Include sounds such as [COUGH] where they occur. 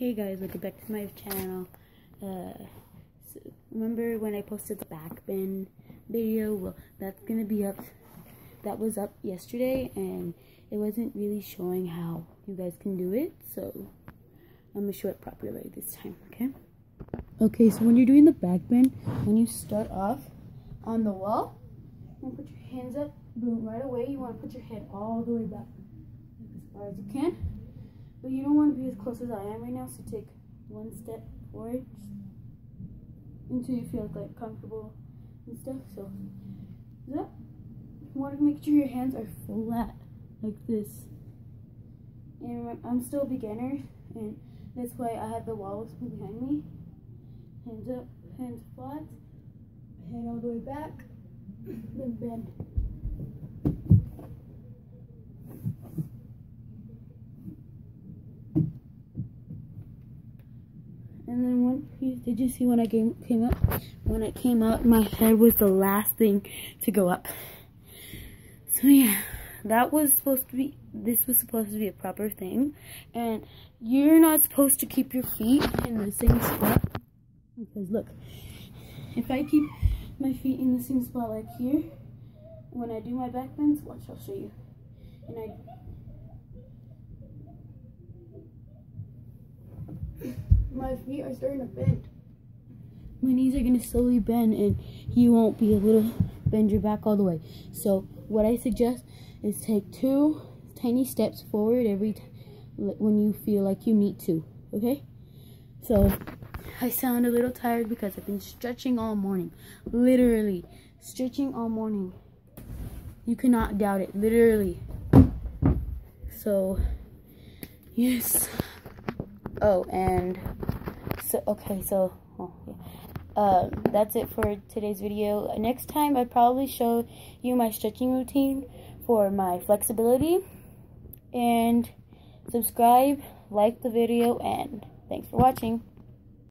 Hey guys, welcome back to my channel. Uh, so remember when I posted the back bend video? Well, that's gonna be up. That was up yesterday, and it wasn't really showing how you guys can do it. So I'm gonna show it properly this time. Okay. Okay, so when you're doing the back bend, when you start off on the wall, you put your hands up. Boom! Right away, you want to put your head all the way back, as far as you can. But you don't want to be as close as I am right now, so take one step forward until you feel like comfortable and stuff. So, yeah. You want to make sure your hands are flat, like this. And I'm still a beginner, and that's why I have the walls behind me. Hands up, hands flat, head all the way back, [CLEARS THROAT] then bend. And then piece, did you see when I came, came up? When it came up, my head was the last thing to go up. So yeah, that was supposed to be, this was supposed to be a proper thing. And you're not supposed to keep your feet in the same spot. Because look, if I keep my feet in the same spot like here, when I do my back bends, watch, I'll show you. And I my feet are starting to bend. My knees are gonna slowly bend and you won't be able to bend your back all the way. So what I suggest is take two tiny steps forward every when you feel like you need to, okay? So I sound a little tired because I've been stretching all morning. Literally, stretching all morning. You cannot doubt it, literally. So, yes. Oh, and so okay, so oh, yeah. Um, that's it for today's video. Next time, I probably show you my stretching routine for my flexibility. And subscribe, like the video, and thanks for watching.